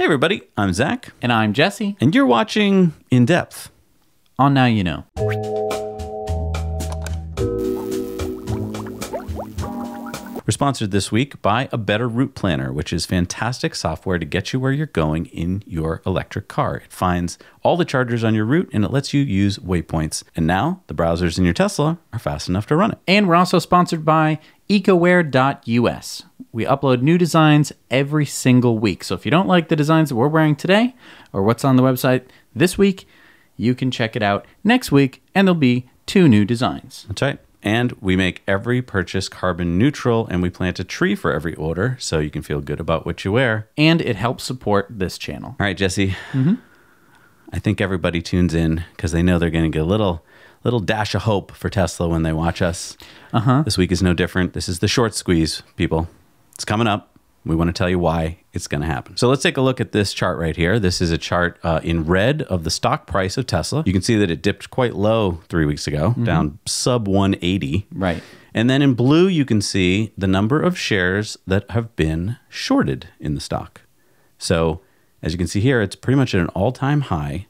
Hey, everybody, I'm Zac, And I'm Jesse. and you're watching In Depth. On Now You Know. We're sponsored this week by A Better Route Planner, which is fantastic software to get you where you're going in your electric car. It finds all the chargers on your route and it lets you use waypoints. And now the browsers in your Tesla are fast enough to run it. And we're also sponsored by ecowear.us. We upload new designs every single week. So if you don't like the designs that we're wearing today or what's on the website this week, you can check it out next week and there'll be two new designs. That's right. And we make every purchase carbon neutral and we plant a tree for every order so you can feel good about what you wear. And it helps support this channel. All right, Jesse. I think everybody tunes in because they know they're going to get a little little dash of hope for Tesla when they watch us. Uh-huh. This week is no different. This is the short squeeze, people. It's coming up. We want to tell you why it's going to happen. So let's take a look at this chart right here. This is a chart uh, in red of the stock price of Tesla. You can see that it dipped quite low three weeks ago, down sub 180. Right. And then in blue, you can see the number of shares that have been shorted in the stock. So, as you can see here, it's pretty much at an all time high.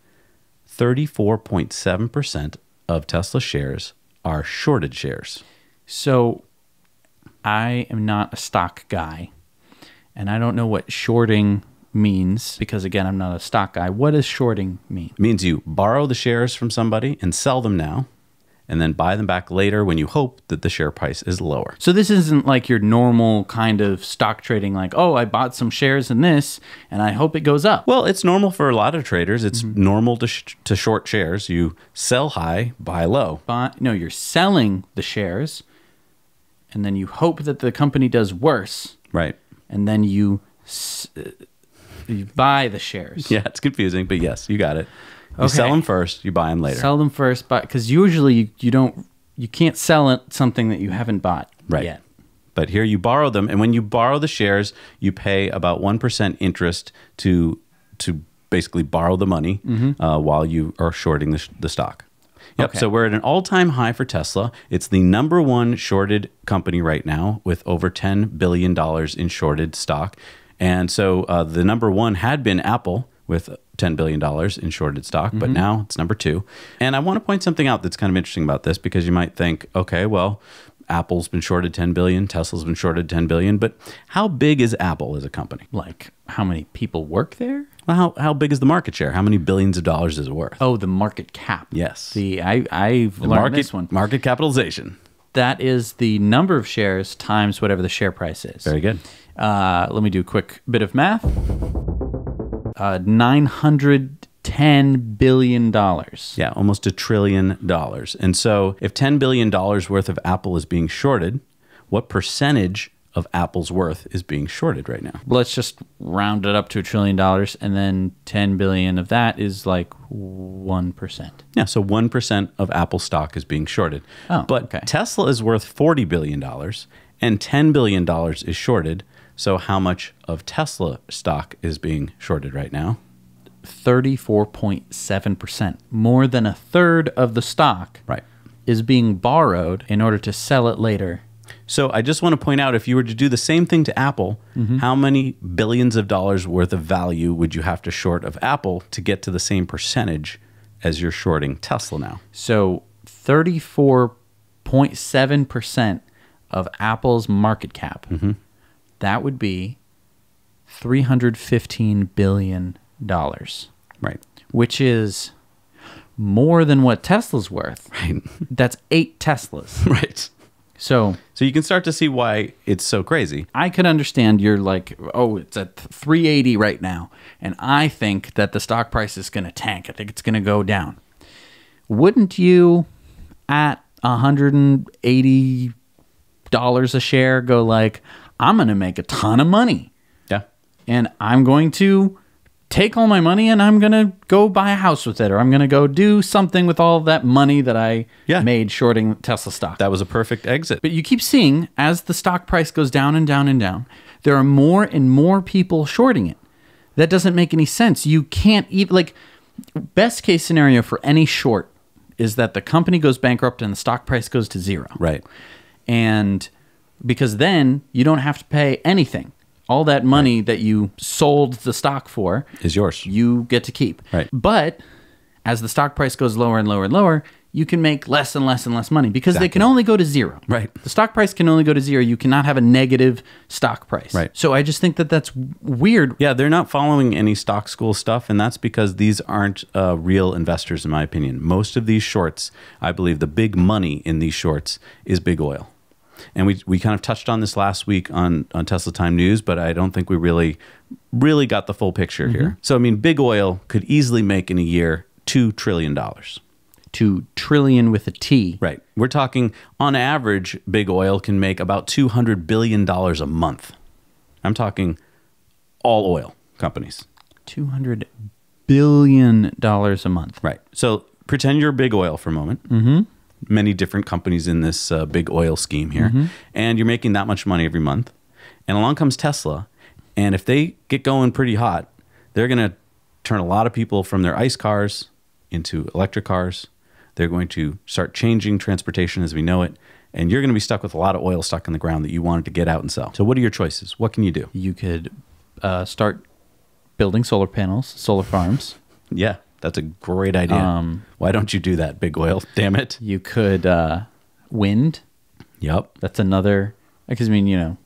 34.7% of Tesla shares are shorted shares. So I am not a stock guy. And I don't know what shorting means because, again, I'm not a stock guy. What does shorting mean? It means you borrow the shares from somebody and sell them now, and then buy them back later when you hope that the share price is lower. So this isn't like your normal kind of stock trading, like, oh, I bought some shares in this and I hope it goes up. Well, it's normal for a lot of traders. It's mm-hmm. normal to, sh- to short shares. You sell high, buy low. But no, you're selling the shares and then you hope that the company does worse Right. and then you, s- uh, you buy the shares. Yeah, it's confusing, but yes, you got it. You sell them first, you buy them later. Sell them first, but because usually you, you don't, you can't sell it something that you haven't bought Right. yet. But here you borrow them, and when you borrow the shares, you pay about one percent interest to to basically borrow the money uh, while you are shorting the, sh- the stock. Yep. Okay. So we're at an all-time high for Tesla. It's the number one shorted company right now, with over ten billion dollars in shorted stock. And so uh, the number one had been Apple with $10 billion in shorted stock, but now it's number two. And I want to point something out that's kind of interesting about this because you might think, okay, well, Apple's been shorted 10 billion, Tesla's been shorted 10 billion, but how big is Apple as a company? Like how many people work there? Well, how, how big is the market share? How many billions of dollars is it worth? Oh, the market cap. Yes. The I I've the learned market, this one. market capitalization. That is the number of shares times whatever the share price is. Very good. Uh, let me do a quick bit of math. Uh, Nine hundred ten billion dollars. Yeah, almost a trillion dollars. And so if $10 billion worth of Apple is being shorted, what percentage of Apple's worth is being shorted right now? Let's just round it up to a trillion dollars, and then ten billion of that is like one percent. Yeah, so 1% of Apple stock is being shorted. Oh, but okay. Tesla is worth $40 billion and $10 billion is shorted. So how much of Tesla stock is being shorted right now? 34.7%. More than a third of the stock Right. is being borrowed in order to sell it later. So I just want to point out if you were to do the same thing to Apple, mm-hmm. how many billions of dollars worth of value would you have to short of Apple to get to the same percentage as you're shorting Tesla now? So 34.7% of Apple's market cap. Mm-hmm. That would be 315 billion dollars, Right. which is more than what Tesla's worth. Right. That's 8 Teslas. right. So So you can start to see why it's so crazy. I could understand you're like, oh, it's at 380 right now, and I think that the stock price is going to tank. I think it's going to go down. Wouldn't you, at 180 dollars a share, go like, I'm going to make a ton of money, Yeah. and I'm going to take all my money and I'm going to go buy a house with it, or I'm going to go do something with all that money that I Yeah. made shorting Tesla stock. That was a perfect exit. But you keep seeing as the stock price goes down and down and down, there are more and more people shorting it. That doesn't make any sense. You can't even like best case scenario for any short is that the company goes bankrupt and the stock price goes to zero. Right. And because then you don't have to pay anything. All that money that you sold the stock for Is yours. you get to keep. Right. But as the stock price goes lower and lower and lower, you can make less and less and less money because they can only go to zero. Right. The stock price can only go to zero. You cannot have a negative stock price. Right. So I just think that that's weird. Yeah, they're not following any stock school stuff, and that's because these aren't uh, real investors, in my opinion. Most of these shorts, I believe, the big money in these shorts is big oil, and we we kind of touched on this last week on on Tesla Time News, but I don't think we really really got the full picture here. So I mean, big oil could easily make in a year two trillion dollars. Two trillion with a T. Right. We're talking on average, big oil can make about $200 billion a month. I'm talking all oil companies. Two hundred billion dollars a month. Right. So pretend you're big oil for a moment. Mm-hmm. Many different companies in this uh, big oil scheme here. And you're making that much money every month. And along comes Tesla. And if they get going pretty hot, they're going to turn a lot of people from their ICE cars into electric cars. They're going to start changing transportation as we know it. And you're going to be stuck with a lot of oil stuck in the ground that you wanted to get out and sell. So, what are your choices? What can you do? You could uh, start building solar panels, solar farms. Yeah, that's a great idea. Um, Why don't you do that, big oil? Damn it. You could uh, wind. Yep. That's another. Because I mean, you know,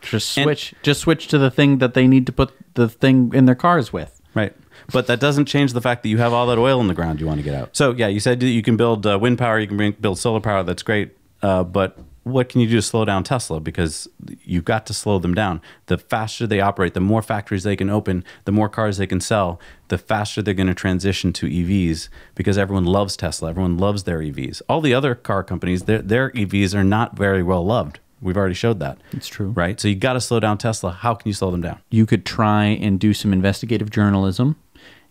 just And- switch, just switch to the thing that they need to put the thing in their cars with. Right. But that doesn't change the fact that you have all that oil in the ground you want to get out. So, yeah, you said you can build uh, wind power, you can bring, build solar power. That's great. Uh, but what can you do to slow down Tesla? Because you've got to slow them down. The faster they operate, the more factories they can open, the more cars they can sell, the faster they're going to transition to EVs because everyone loves Tesla. Everyone loves their EVs. All the other car companies, their, their EVs are not very well loved. We've already showed that. It's true. Right? So you've got to slow down Tesla. How can you slow them down? You could try and do some investigative journalism,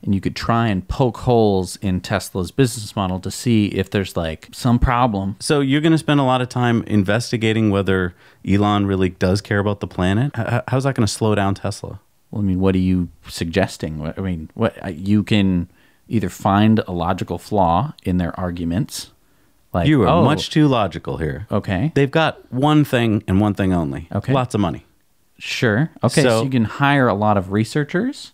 and you could try and poke holes in Tesla's business model to see if there's like some problem. So you're going to spend a lot of time investigating whether Elon really does care about the planet. How's that going to slow down Tesla? Well, I mean, what are you suggesting? I mean, what you can either find a logical flaw in their arguments, like You are oh, much too logical here. okay, They've got one thing and one thing only. Okay. Lots of money. sure, okay. So, So- you can hire a lot of researchers.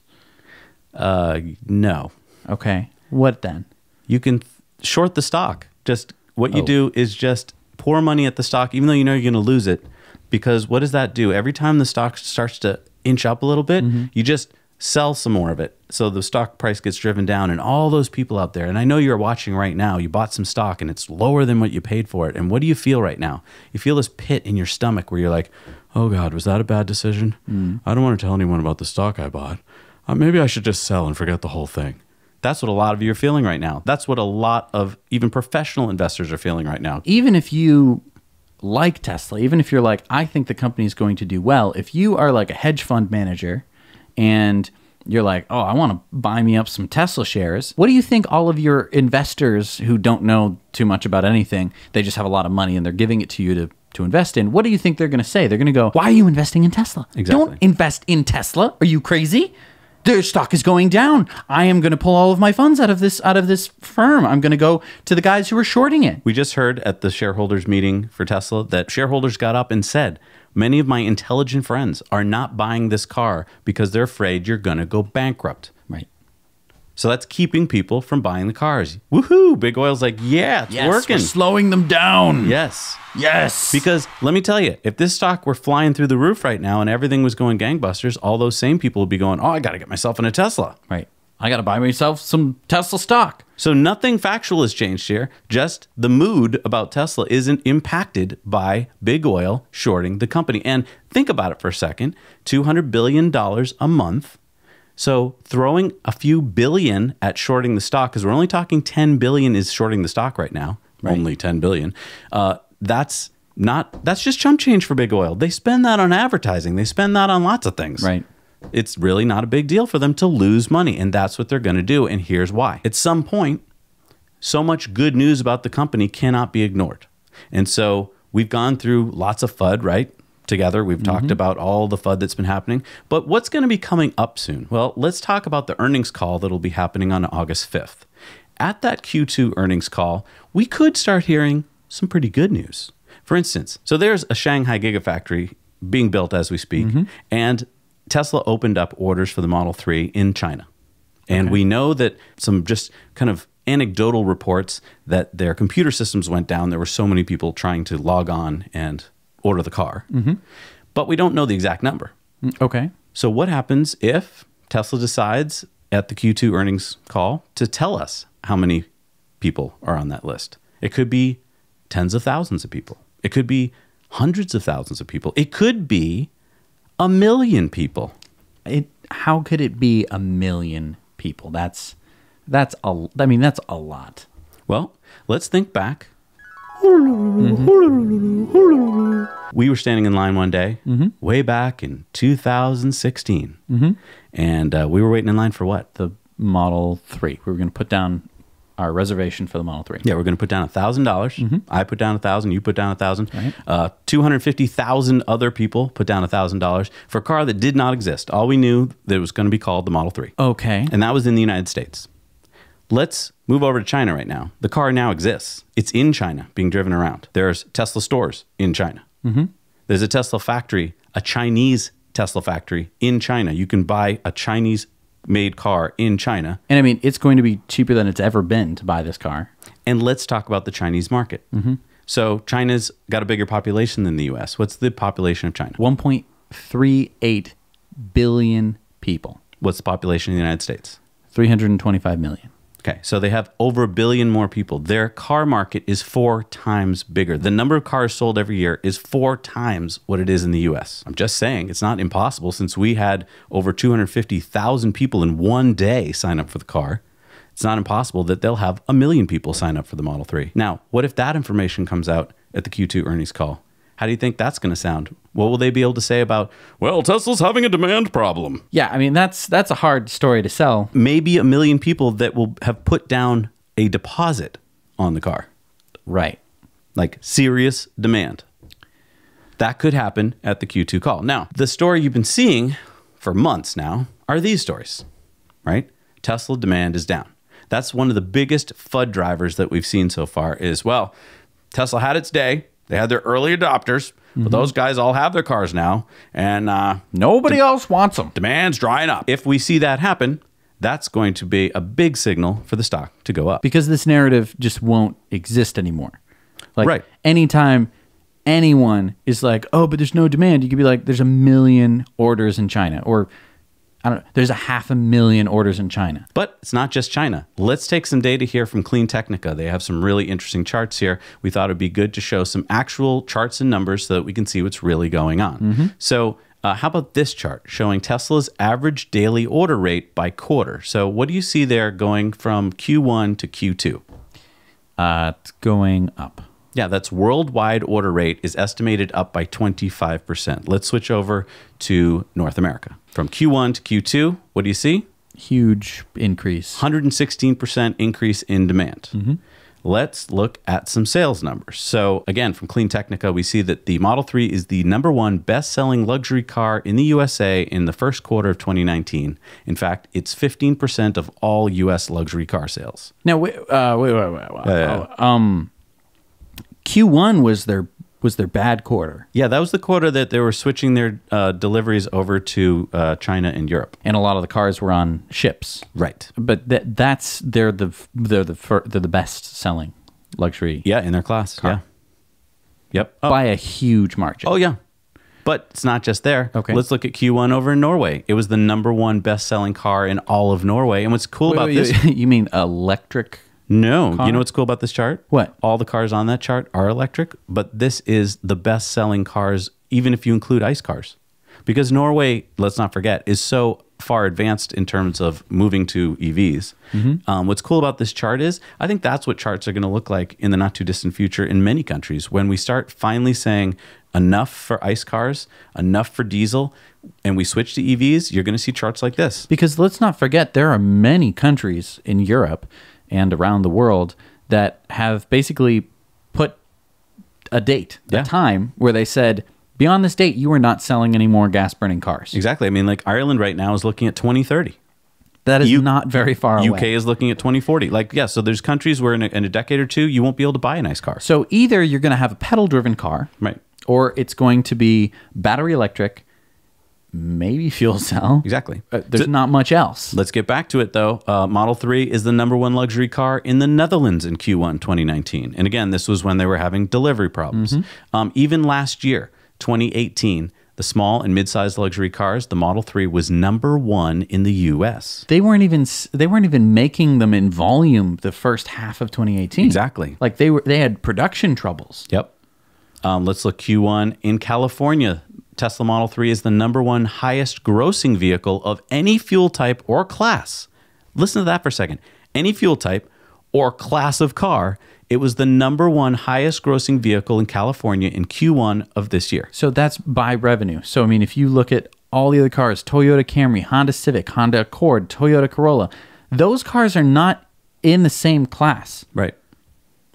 Uh, no. Okay, what then? You can th- short the stock. Just what you Oh. do is just pour money at the stock, even though you know you're going to lose it. Because what does that do? Every time the stock starts to inch up a little bit, Mm-hmm. you just sell some more of it. So the stock price gets driven down. And all those people out there, and I know you're watching right now, you bought some stock and it's lower than what you paid for it. And what do you feel right now? You feel this pit in your stomach where you're like, oh God, was that a bad decision? Mm. I don't want to tell anyone about the stock I bought. Uh, maybe I should just sell and forget the whole thing. That's what a lot of you are feeling right now. That's what a lot of even professional investors are feeling right now. even if you like Tesla, even if you're like, I think the company is going to do well, if you are like a hedge fund manager and you're like, oh, I want to buy me up some Tesla shares, what do you think all of your investors who don't know too much about anything, they just have a lot of money and they're giving it to you to, to invest in, what do you think they're going to say? They're going to go, why are you investing in Tesla? Exactly. Don't invest in Tesla. Are you crazy? Their stock is going down. I am going to pull all of my funds out of this out of this firm. I'm going to go to the guys who are shorting it. We just heard at the shareholders meeting for Tesla that shareholders got up and said, Many of my intelligent friends are not buying this car because they're afraid you're going to go bankrupt. Right. So that's keeping people from buying the cars. Woohoo! Big Oil's like, yeah, it's working. We're slowing them down. Yes. Yes. Because let me tell you, if this stock were flying through the roof right now and everything was going gangbusters, all those same people would be going, oh, I got to get myself in a Tesla. right. I got to buy myself some Tesla stock. So nothing factual has changed here. Just the mood about Tesla isn't impacted by big oil shorting the company. And think about it for a second $200 billion a month. So throwing a few billion at shorting the stock, because we're only talking 10 billion is shorting the stock right now, only 10 billion. Uh, that's not, that's just chump change for big oil. They spend that on advertising, they spend that on lots of things Right. it's really not a big deal for them to lose money and that's what they're going to do and here's why at some point so much good news about the company cannot be ignored and so we've gone through lots of fud right together. We've talked mm-hmm. about all the fud that's been happening. But what's going to be coming up soon? Well let's talk about the earnings call that'll be happening on august 5th at that q2 earnings call we could start hearing some pretty good news. For instance so there's a shanghai gigafactory being built as we speak. Mm-hmm. And Tesla opened up orders for the Model 3 in China. And we know that some just kind of anecdotal reports that their computer systems went down. There were so many people trying to log on and order the car. But we don't know the exact number. Mm, Okay. So, what happens if Tesla decides at the Q2 earnings call to tell us how many people are on that list? It could be tens of thousands of people, it could be hundreds of thousands of people, it could be a million people. It how could it be a million people? That's that's a I mean that's a lot. Well, let's think back. We were standing in line one day, way back in 2016. And uh, we were waiting in line for what? The Model 3. We were going to put down our reservation for the Model 3. Yeah, we're going to put down a thousand dollars. I put down a thousand. You put down a thousand. Uh, Two hundred fifty thousand other people put down a thousand dollars for a car that did not exist. All we knew that it was going to be called the Model Three, Okay. and that was in the United States. Let's move over to China right now. The car now exists. It's in China, being driven around. There's Tesla stores in China. Mm-hmm. There's a Tesla factory, a Chinese Tesla factory in China. You can buy a Chinese made car in China. And I mean, it's going to be cheaper than it's ever been to buy this car. And let's talk about the Chinese market. Mm-hmm. So China's got a bigger population than the U.S. What's the population of China? 1.38 billion people. What's the population of the United States? 325 million. Okay, so they have over a billion more people. Their car market is four times bigger. The number of cars sold every year is four times what it is in the US. I'm just saying it's not impossible since we had over 250,000 people in one day sign up for the car. It's not impossible that they'll have a million people sign up for the Model 3. Now, what if that information comes out at the Q2 earnings call? How do you think that's going to sound? What will they be able to say about, well, Tesla's having a demand problem? Yeah, I mean that's that's a hard story to sell. maybe a million people that will have put down a deposit on the car, Right. like serious demand. That could happen at the Q2 call. Now, the story you've been seeing for months now are these stories, right? Tesla demand is down. That's one of the biggest FUD drivers that we've seen so far is, well, Tesla had its day. They had their early adopters, but those guys all have their cars now. And uh, Nobody else wants them. demand's drying up. If we see that happen, that's going to be a big signal for the stock to go up. because this narrative just won't exist anymore. Like Right. anytime anyone is like, "Oh, but there's no demand," you could be like, "There's a million orders in China," or I don't there's a half a million orders in China. But it's not just China. Let's take some data here from Clean Technica. They have some really interesting charts here. We thought it'd be good to show some actual charts and numbers so that we can see what's really going on. So, uh, how about this chart showing Tesla's average daily order rate by quarter? So, what do you see there going from Q1 to Q2? Uh, it's going up. Yeah, that's worldwide order rate is estimated up by 25%. Let's switch over to North America. From Q1 to Q2, what do you see? Huge increase. 116% increase in demand. Let's look at some sales numbers. So, again, from Clean Technica, we see that the Model 3 is the number one best selling luxury car in the USA in the first quarter of 2019. In fact, it's 15% of all US luxury car sales. Now, wait, uh, wait, wait, wait. wait. Oh, um, Q1 was their was their bad quarter, Yeah, that was the quarter that they were switching their uh, deliveries over to uh, China and Europe. and a lot of the cars were on ships. Right. But that that's they're the they're the fir- they're the best selling luxury Yeah, in their class. Yeah. Yep. Oh, by a huge margin. oh, yeah. But it's not just there. Okay. Let's look at Q1 over in Norway. It was the number one best selling car in all of Norway. And what's cool Wait, about wait, this? you mean electric? No. car? You know what's cool about this chart? What? All the cars on that chart are electric, but this is the best selling cars, even if you include ICE cars. Because Norway, let's not forget, is so far advanced in terms of moving to EVs. Um, what's cool about this chart is I think that's what charts are going to look like in the not too distant future in many countries when we start finally saying enough for ICE cars, enough for diesel, and we switch to EVs, you're going to see charts like this. Because let's not forget there are many countries in Europe and around the world that have basically put a date, Yeah. a time where they said beyond this date you are not selling any more gas burning cars. Exactly. I mean, like Ireland right now is looking at 2030. That is U- not very far UK away. is looking at 2040. Like, yeah, so there's countries where in a, in a decade or two, you won't be able to buy a nice car. So either you're going to have a pedal driven car Right. or it's going to be battery electric, maybe fuel cell. Exactly. Uh, there's So- not much else. Let's get back to it though. Uh, Model 3 is the number one luxury car in the Netherlands in Q1 2019. And again, this was when they were having delivery problems. Um, even last year, 2018, the small and mid-sized luxury cars, the Model 3 was number one in the US. They weren't even they weren't even making them in volume the first half of 2018. Exactly. Like they were they had production troubles. Yep. Um, let's look Q1 in California. Tesla Model 3 is the number one highest grossing vehicle of any fuel type or class. Listen to that for a second. Any fuel type or class of car, it was the number one highest grossing vehicle in California in Q1 of this year. So that's by revenue. So I mean, if you look at all the other cars, Toyota Camry, Honda Civic, Honda Accord, Toyota Corolla, those cars are not in the same class. Right.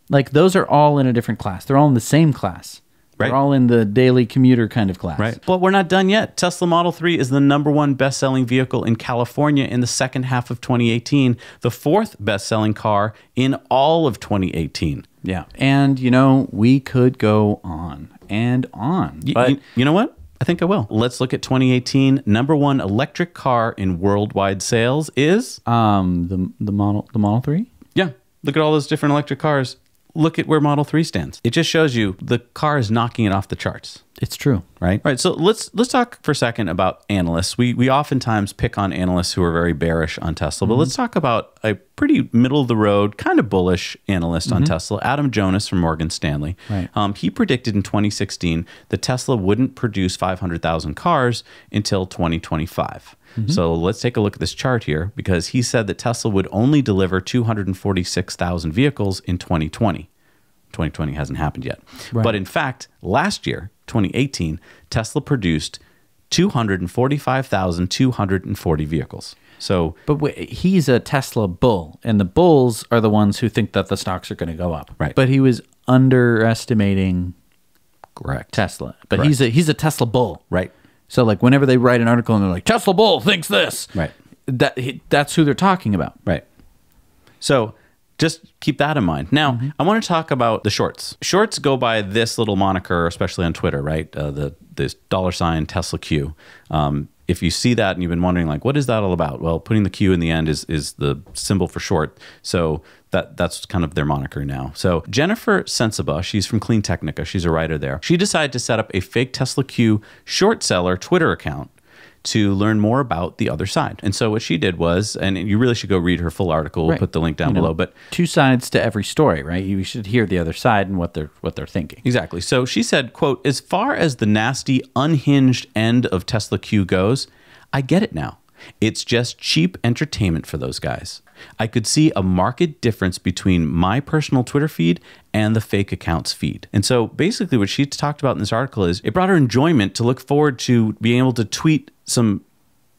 Like those are all in a different class. They're all in the same class. Right. They're all in the daily commuter kind of class. Right. But we're not done yet. Tesla Model 3 is the number one best selling vehicle in California in the second half of 2018, the fourth best selling car in all of 2018. Yeah. And you know, we could go on and on. Y- But you, know what? I think I will. Let's look at 2018. Number one electric car in worldwide sales is um the the model the Model 3? yeah. Look at all those different electric cars. Look at where Model 3 stands. It just shows you the car is knocking it off the charts. It's true. right? Right. So let's let's talk for a second about analysts. We we oftentimes pick on analysts who are very bearish on Tesla, but mm-hmm. let's talk about a pretty middle of the road, kind of bullish analyst on mm-hmm. Tesla, Adam Jonas from Morgan Stanley. Right. Um, he predicted in 2016 that Tesla wouldn't produce 500,000 cars until 2025. Mm-hmm. So let's take a look at this chart here because he said that Tesla would only deliver 246,000 vehicles in 2020. 2020 hasn't happened yet. Right. But in fact, last year, 2018, Tesla produced 245,240 vehicles. So, But he's a Tesla bull, and the bulls are the ones who think that the stocks are going to go up. Right. But he was underestimating correct. Tesla. But he's a he's a Tesla bull. Right. So like whenever they write an article and they're like Tesla bull thinks this. Right. That he, that's who they're talking about. Right. So just keep that in mind. Now, I want to talk about the shorts. Shorts go by this little moniker, especially on Twitter, right? Uh, the this dollar sign Tesla Q. Um, if you see that and you've been wondering, like, what is that all about? Well, putting the Q in the end is is the symbol for short. So that that's kind of their moniker now. So Jennifer Sensiba, she's from Clean Technica. She's a writer there. She decided to set up a fake Tesla Q short seller Twitter account to learn more about the other side. And so what she did was, and you really should go read her full article. We'll Right. put the link down You know, below. But two sides to every story, right? You should hear the other side and what they're what they're thinking. Exactly. So she said, quote, as far as the nasty, unhinged end of Tesla Q goes, I get it now. It's just cheap entertainment for those guys. I could see a marked difference between my personal Twitter feed and the fake account's feed. And so basically what she talked about in this article is it brought her enjoyment to look forward to being able to tweet some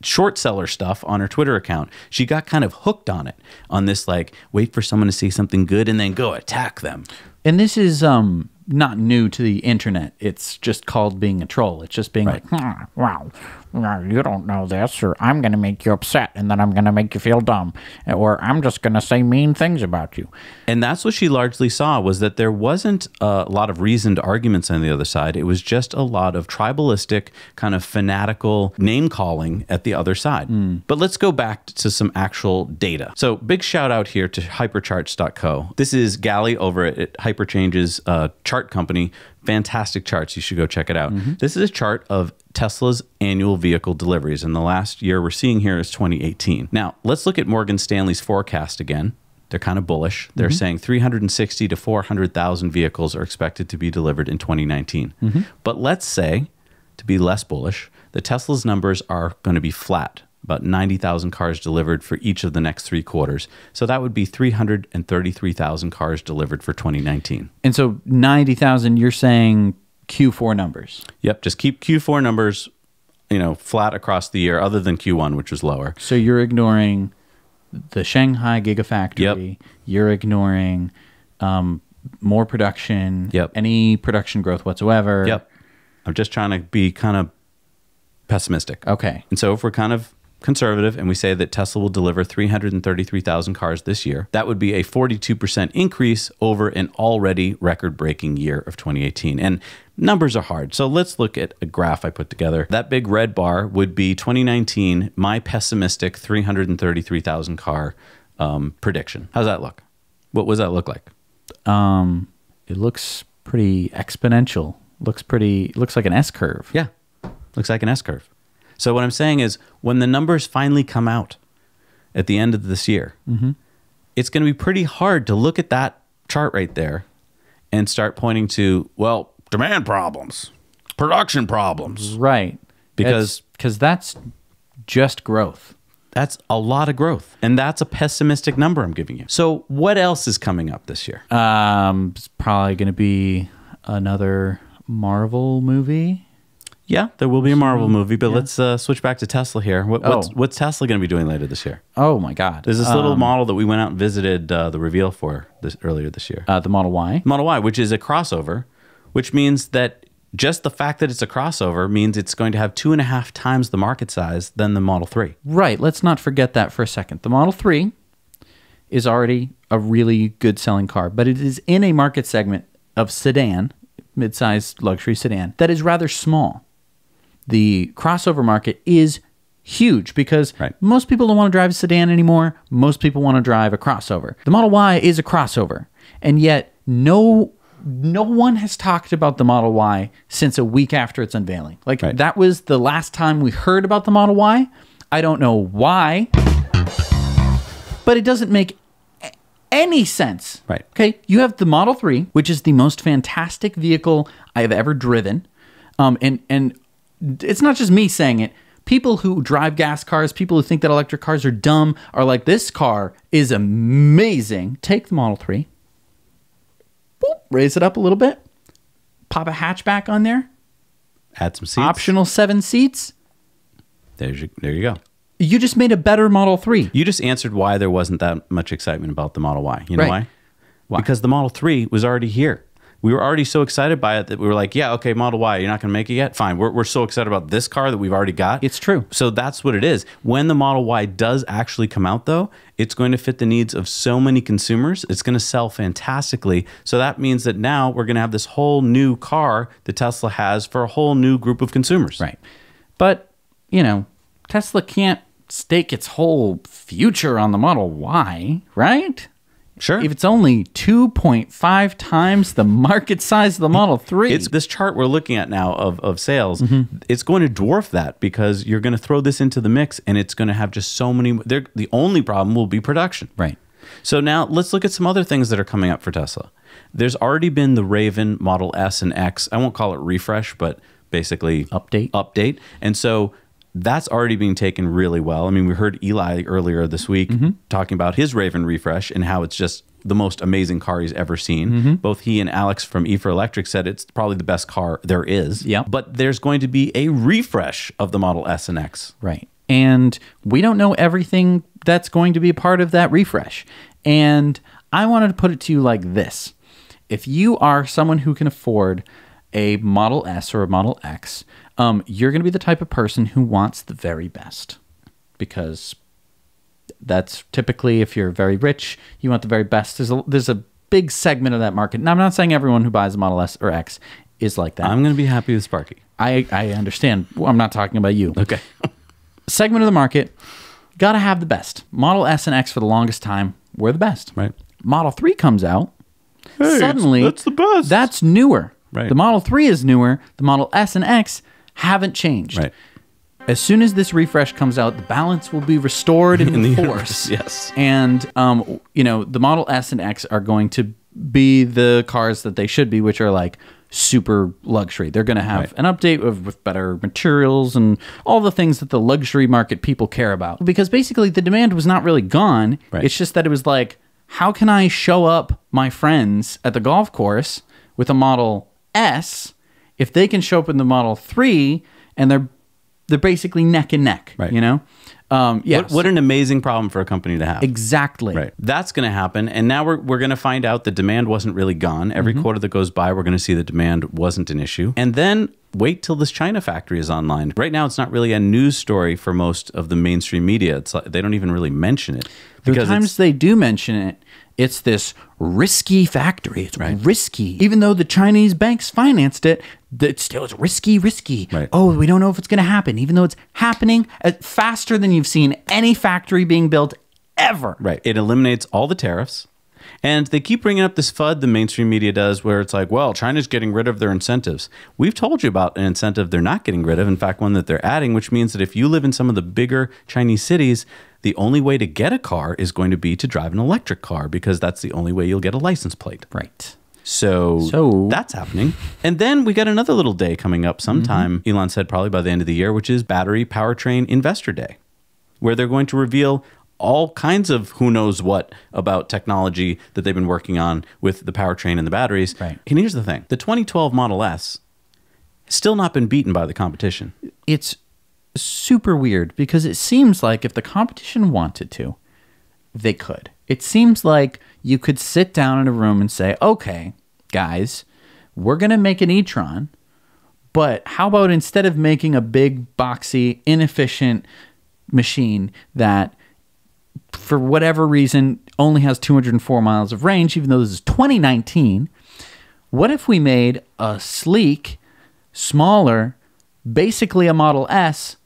short seller stuff on her Twitter account. She got kind of hooked on it, on this like wait for someone to say something good and then go attack them. And this is um not new to the internet. It's just called being a troll. It's just being like, Hmm, well, you don't know this, or I'm going to make you upset, and then I'm going to make you feel dumb, or I'm just going to say mean things about you. And that's what she largely saw was that there wasn't a lot of reasoned arguments on the other side. It was just a lot of tribalistic, kind of fanatical name calling at the other side. But let's go back to some actual data. So, big shout out here to hypercharts.co. This is Gali over at Hyperchange's uh, chart company. Fantastic charts. You should go check it out. Mm-hmm. This is a chart of Tesla's annual vehicle deliveries. And the last year we're seeing here is 2018. Now, let's look at Morgan Stanley's forecast again. They're kind of bullish. They're mm-hmm. saying 360 to 400,000 vehicles are expected to be delivered in 2019. Mm-hmm. But let's say, to be less bullish, the Tesla's numbers are going to be flat, about 90,000 cars delivered for each of the next three quarters. So that would be 333,000 cars delivered for 2019. and so ninety thousand. You're saying Q4 numbers. Yep, just keep Q4 numbers, you know, flat across the year, other than Q1, which was lower. So you're ignoring the Shanghai Gigafactory. Yep. You're ignoring um, more production. Yep. Any production growth whatsoever. Yep, I'm just trying to be kind of pessimistic. Okay. And so if we're kind of conservative and we say that Tesla will deliver 333,000 cars this year, that would be a 42% increase over an already record breaking year of 2018. And numbers are hard. So let's look at a graph I put together. That big red bar would be 2019, my pessimistic 333,000 car um, prediction. How's that look? What does that look like? Um, it looks pretty exponential. Looks pretty. Looks like an S curve. Yeah, looks like an S curve. So what I'm saying is, when the numbers finally come out at the end of this year, it's going to be pretty hard to look at that chart right there and start pointing to, well, demand problems, production problems. Right. Because- because that's just growth. That's a lot of growth, and that's a pessimistic number I'm giving you. So what else is coming up this year? Um, it's probably going to be another Marvel movie. Yeah, there will be a Marvel movie, but let's uh, switch back to Tesla here. What, what's, Oh. what's Tesla going to be doing later this year? Oh my God! There's this little model that we went out and visited uh, the reveal for this earlier this year. uh, the Model Y. Model Y, which is a crossover, which means that just the fact that it's a crossover means it's going to have two and a half times the market size than the Model 3. Right. Let's not forget that for a second. The Model 3 is already a really good selling car, but it is in a market segment of sedan, mid-sized luxury sedan, that is rather small. The crossover market is huge because Right. most people don't want to drive a sedan anymore. Most people want to drive a crossover. The Model Y is a crossover, and yet no no one has talked about the Model Y since a week after its unveiling. Like Right. that was the last time we heard about the Model Y. I don't know why, but it doesn't make any sense. Right. Okay. You have the Model 3, which is the most fantastic vehicle I have ever driven. Um, and, and it's not just me saying it. People who drive gas cars, people who think that electric cars are dumb, are like, this car is amazing. Take the Model 3, boop, raise it up a little bit, pop a hatchback on there, Add some seats. optional seven seats. There's your, there you go. You just made a better Model 3. You just answered why there wasn't that much excitement about the Model Y. You know Right. why? Why? Because the Model 3 was already here. We were already so excited by it that we were like, yeah, okay, Model Y, you're not going to make it yet? Fine. We're, we're so excited about this car that we've already got. It's true. So that's what it is. When the Model Y does actually come out, though, it's going to fit the needs of so many consumers. It's going to sell fantastically. So that means that now we're going to have this whole new car that Tesla has for a whole new group of consumers. Right. But, you know, Tesla can't stake its whole future on the Model Y, right? Sure. If it's only 2.5 times the market size of the Model 3. It's this chart we're looking at now of, of sales. Mm-hmm. It's going to dwarf that because you're going to throw this into the mix and it's going to have just so many. The only problem will be production. right. So now let's look at some other things that are coming up for Tesla. There's already been the Raven Model S and X. I won't call it refresh, but basically Update. Update. And so that's already being taken really well. I mean, we heard Eli earlier this week Mm-hmm. talking about his Raven refresh and how it's just the most amazing car he's ever seen. Mm-hmm. Both he and Alex from E for Electric said it's probably the best car there is. Yeah. But there's going to be a refresh of the Model S and X. Right. And we don't know everything that's going to be a part of that refresh. And I wanted to put it to you like this if you are someone who can afford a Model S or a Model X, um, you're going to be the type of person who wants the very best because that's typically if you're very rich, you want the very best. There's a, there's a big segment of that market. Now, I'm not saying everyone who buys a Model S or X is like that. I'm going to be happy with Sparky. I, I understand. Well, I'm not talking about you Okay. segment of the market, got to have the best. Model S and X for the longest time were the best. Right. Model 3 comes out. it's- suddenly, that's the best. That's newer. Right. The Model 3 is newer. The Model S and X haven't changed. Right. As soon as this refresh comes out, the balance will be restored in, In the force. yes. And um, you know, the Model S and X are going to be the cars that they should be, which are like super luxury. They're going to have Right. an update of, with better materials and all the things that the luxury market people care about. Because basically, the demand was not really gone. Right. It's just that it was like, how can I show up my friends at the golf course with a Model S if they can show up in the Model Three and they're they're basically neck and neck, Right. You know, um, yeah. What, what an amazing problem for a company to have. exactly? Right. That's going to happen. And now we're, we're going to find out the demand wasn't really gone. Every Mm-hmm. quarter that goes by, we're going to see the demand wasn't an issue. And then wait till this China factory is online. Right now, it's not really a news story for most of the mainstream media. It's like, they don't even really mention it The because times they do mention it, it's this risky factory. It's risky. Even though the Chinese banks financed it, it's still is risky, risky. Right. Oh, we don't know if it's going to happen. Even though it's happening uh, faster than you've seen any factory being built ever. Right. It eliminates all the tariffs. And they keep bringing up this FUD the mainstream media does, where it's like, well, China's getting rid of their incentives. We've told you about an incentive they're not getting rid of. In fact, one that they're adding, which means that if you live in some of the bigger Chinese cities, the only way to get a car is going to be to drive an electric car because that's the only way you'll get a license plate. Right. So, So- that's happening. And then we got another little day coming up sometime, Mm-hmm. Elon said probably by the end of the year, which is Battery Powertrain Investor Day, where they're going to reveal all kinds of who knows what about technology that they've been working on with the powertrain and the batteries. Right. And here's the thing the 2012 Model S has still not been beaten by the competition. It's super weird because it seems like if the competition wanted to, they could. It seems like you could sit down in a room and say, okay, guys, we're going to make an e Tron, but how about instead of making a big, boxy, inefficient machine that for whatever reason only has 204 miles of range, even though this is 2019, what if we made a sleek, smaller, basically a Model S,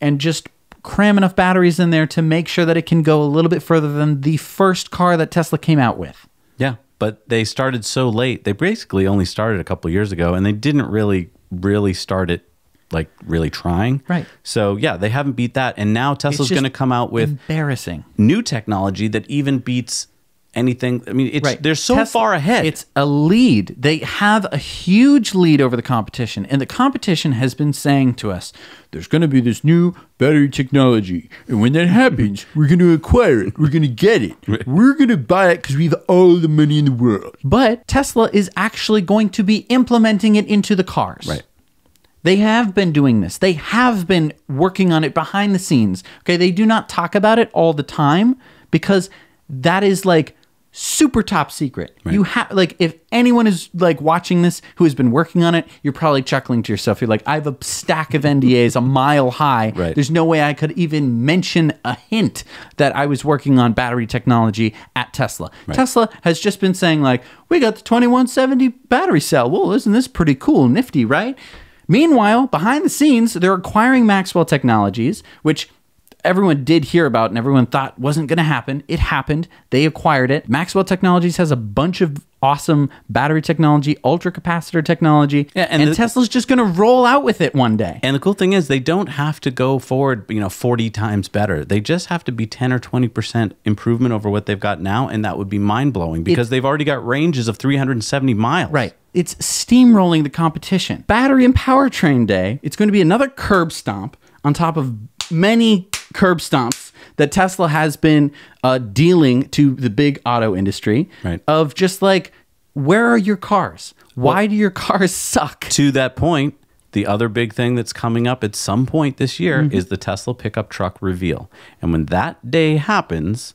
and just cram enough batteries in there to make sure that it can go a little bit further than the first car that Tesla came out with? Yeah. But they started so late. They basically only started a couple years ago and they didn't really, really start it like really trying. Right. So yeah, they haven't beat that. And now Tesla's going to come out with Embarrassing. new technology that even beats anything. I mean, it's they're so Tesla- far ahead. It's a lead. They have a huge lead over the competition. And the competition has been saying to us, there's going to be this new battery technology. And when that happens, we're going to acquire it. We're going to get it. We're going to buy it because we have all the money in the world. But Tesla is actually going to be implementing it into the cars. Right. They have been doing this. They have been working on it behind the scenes. Okay, they do not talk about it all the time because that is like super top secret. You have like if anyone is like watching this who has been working on it, you're probably chuckling to yourself. You're like, I have a stack of NDAs a mile high. Right. There's no way I could even mention a hint that I was working on battery technology at Tesla. Tesla has just been saying like, we got the 2170 battery cell. Well, isn't this pretty cool, nifty, right? Meanwhile, behind the scenes, they're acquiring Maxwell Technologies, which everyone did hear about and everyone thought wasn't going to happen. It happened. They acquired it. Maxwell Technologies has a bunch of awesome battery technology, ultra capacitor technology, Yeah, and and, the- Tesla's just going to roll out with it one day. and the cool thing is they don't have to go forward, you know, 40 times better. They just have to be 10 or 20% improvement over what they've got now and that would be mind-blowing because they've already got ranges of 370 miles. Right. It's steamrolling the competition. Battery and powertrain day. It's going to be another curb stomp on top of many curb stomps that Tesla has been uh, dealing to the big auto industry. Right. Of just like, where are your cars? Why do your cars suck? To that point, the other big thing that's coming up at some point this year is the Tesla pickup truck reveal. And when that day happens,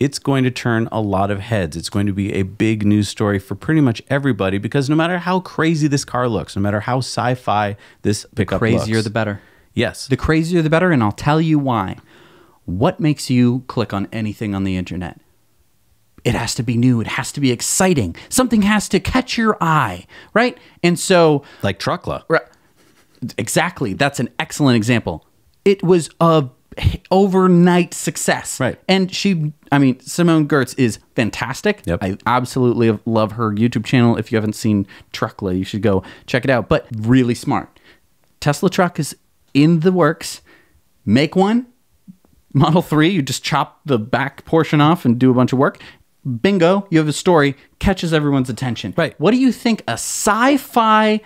it's going to turn a lot of heads. It's going to be a big news story for pretty much everybody because no matter how crazy this car looks, no matter how sci-fi this pickup Crazier looks, the better. Yes. The crazier the better, and I'll tell you why. What makes you click on anything on the internet? It has to be new. It has to be exciting. Something has to catch your eye, right? And so like Truckla. Right. Exactly. That's an excellent example. It was a overnight success. Right. And she, I mean, Simone Giertz is fantastic. Yep. I absolutely love her YouTube channel. If you haven't seen Truckla, you should go check it out. But really smart. Tesla truck is in the works. Make one. Model 3, you just chop the back portion off and do a bunch of work. Bingo, you have a story, catches everyone's attention. Right. What do you think a sci fi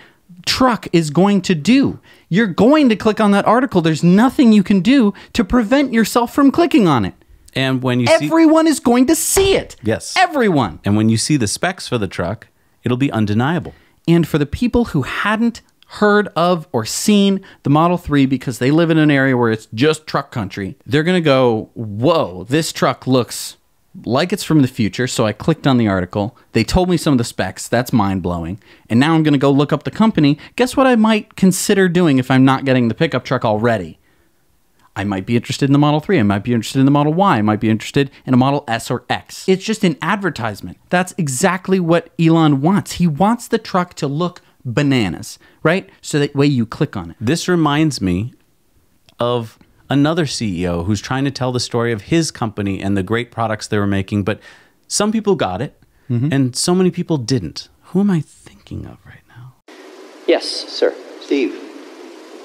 truck is going to do? You're going to click on that article. There's nothing you can do to prevent yourself from clicking on it. And when you see Everyone is going to see it. Yes. Everyone. and when you see the specs for the truck, it'll be undeniable. And for the people who hadn't heard of or seen the Model 3 because they live in an area where it's just truck country, they're going to go, whoa, this truck looks like it's from the future, so I clicked on the article. They told me some of the specs. That's mind blowing. And now I'm going to go look up the company. Guess what I might consider doing if I'm not getting the pickup truck already? I might be interested in the Model 3. I might be interested in the Model Y. I might be interested in a Model S or X. It's just an advertisement. That's exactly what Elon wants. He wants the truck to look bananas, right? So that way you click on it. This reminds me of another CEO who's trying to tell the story of his company and the great products they were making, but some people got it mm-hmm. and so many people didn't. Who am I thinking of right now? Yes, sir. Steve,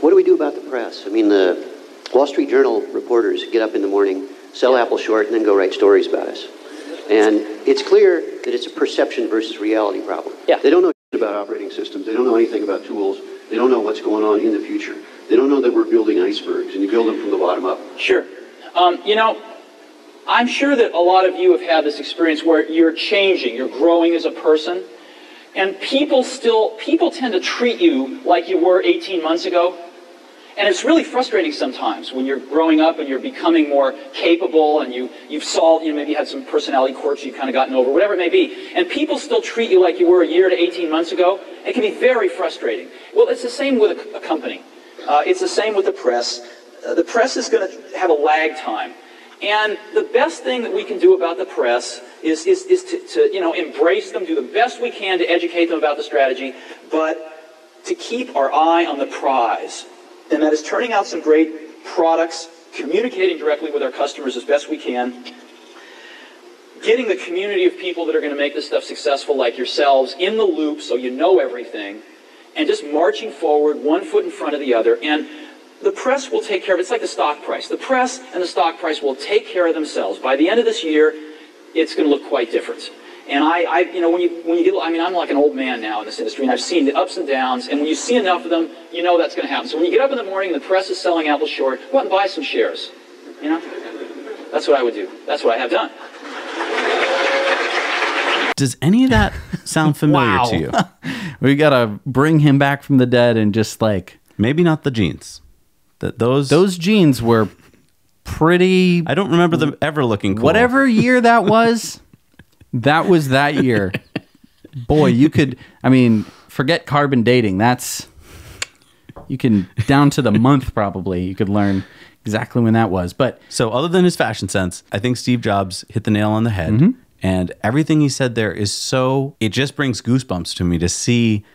what do we do about the press? I mean, the Wall Street Journal reporters get up in the morning, sell Apple short, and then go write stories about us. And it's clear that it's a perception versus reality problem. Yeah. They don't know about operating systems. They don't know anything about tools. They don't know what's going on in the future. They don't know that we're building icebergs, and you build them from the bottom up. Sure. Um, you know, I'm sure that a lot of you have had this experience where you're changing, you're growing as a person, and people still, people tend to treat you like you were 18 months ago. And it's really frustrating sometimes when you're growing up and you're becoming more capable and you, you've solved, you know, maybe you had some personality quirks you've kind of gotten over, whatever it may be. And people still treat you like you were a year to 18 months ago. It can be very frustrating. Well, it's the same with a, a company. Uh, it's the same with the press. Uh, the press is going to have a lag time. And the best thing that we can do about the press is, is, is to, to, you know, embrace them, do the best we can to educate them about the strategy, but to keep our eye on the prize. And that is turning out some great products, communicating directly with our customers as best we can, getting the community of people that are going to make this stuff successful, like yourselves, in the loop so you know everything, and just marching forward one foot in front of the other. And the press will take care of it. It's like the stock price. The press and the stock price will take care of themselves. By the end of this year, it's going to look quite different. And I, I, you know, when you when you get, I mean, I'm like an old man now in this industry, and I've seen the ups and downs. And when you see enough of them, you know that's going to happen. So when you get up in the morning and the press is selling Apple short, go out and buy some shares. You know, that's what I would do. That's what I have done. Does any of that sound familiar Wow. to you? We got to bring him back from the dead and just like Maybe not the jeans. That those those jeans were pretty I don't remember them ever looking cool. whatever year that was that was that year boy you could i mean forget carbon dating that's you can down to the month probably you could learn exactly when that was but So, other than his fashion sense, I think Steve Jobs hit the nail on the head. Mm-hmm. And everything he said there is so, it just brings goosebumps to me to see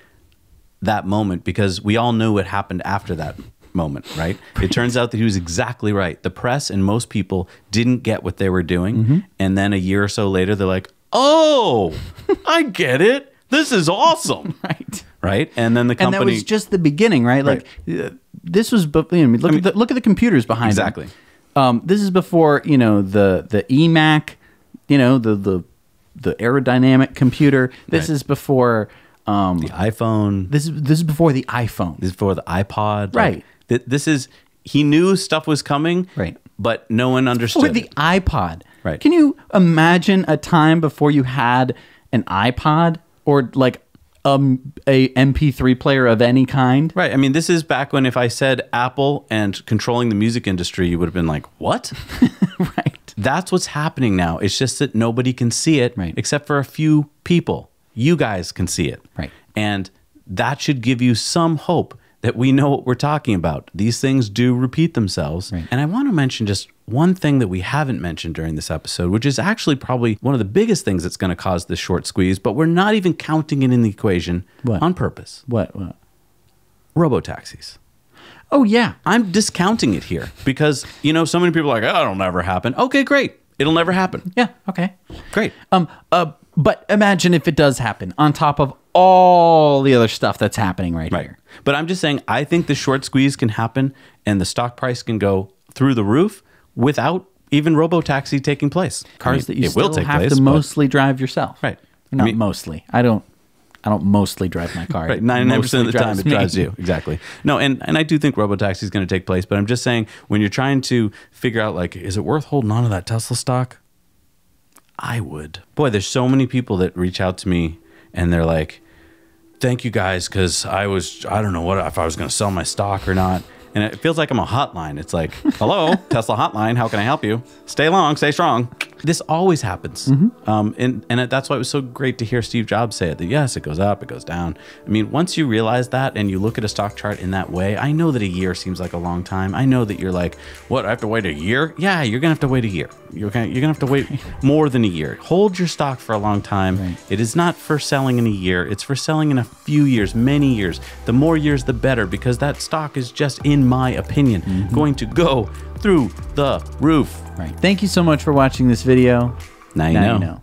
that moment because we all knew what happened after that moment, right? It turns out that he was exactly right. The press and most people didn't get what they were doing. Mm-hmm. And then a year or so later, they're like, oh, I get it. This is awesome. right Right. And then the and company. that was just the beginning right like uh, this was you know, look at the, look at the computers behind. Exactly. um, this is before you know the the emac you know the the the aerodynamic computer this Right. is before um, the iPhone. this is this is before the iphone This is for the iPod. Right. th- this is he knew stuff was coming. Right. But no one understood. With the iPod. Right. Can you imagine a time before you had an iPod or like um, a MP3 player of any kind? Right. I mean, this is back when if I said Apple and controlling the music industry, you would have been like, "What?" right. That's what's happening now. It's just that nobody can see it, Right. except for a few people. You guys can see it, Right. And that should give you some hope that we know what we're talking about. These things do repeat themselves. Right. And I want to mention just one thing that we haven't mentioned during this episode, which is actually probably one of the biggest things that's going to cause this short squeeze, but we're not even counting it in the equation What? on purpose. What? what? Robo taxis. Oh, yeah. I'm discounting it here because, you know, so many people are like, oh, it'll never happen. Okay, great. It'll never happen. Yeah. Okay. Great. Um. Uh. But imagine if it does happen on top of all the other stuff that's happening right, Right. here. But I'm just saying, I think the short squeeze can happen and the stock price can go through the roof without even robo taxi taking place. Cars I mean, that you still will take have place, to mostly drive yourself. Right. Not I mean- mostly. I don't. I don't mostly drive my car. Right, ninety nine percent of the time it me. drives you exactly. No, and and I do think robotaxi is going to take place, but I'm just saying when you're trying to figure out like, is it worth holding on to that Tesla stock? I would. Boy, there's so many people that reach out to me and they're like, "Thank you guys, because I was I don't know what if I was going to sell my stock or not." And it feels like I'm a hotline. It's like, "Hello, Tesla hotline. How can I help you? Stay long, stay strong." This always happens. Mm-hmm. Um, and, and that's why it was so great to hear Steve Jobs say it that yes, it goes up, it goes down. I mean, once you realize that and you look at a stock chart in that way, I know that a year seems like a long time. I know that you're like, what, I have to wait a year? Yeah, you're going to have to wait a year. You're going you're gonna have to wait more than a year. Hold your stock for a long time. It is not for selling in a year, it's for selling in a few years, many years. The more years, the better because that stock is just, in my opinion, Mm-hmm. going to go through the roof. Right. Thank you so much for watching this video. Now you Now know. you know.